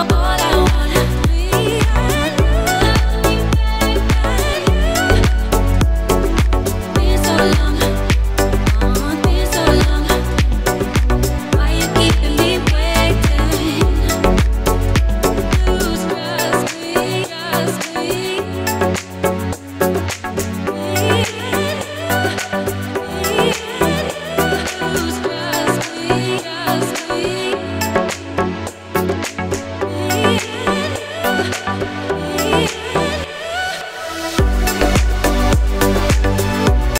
amor. Yeah.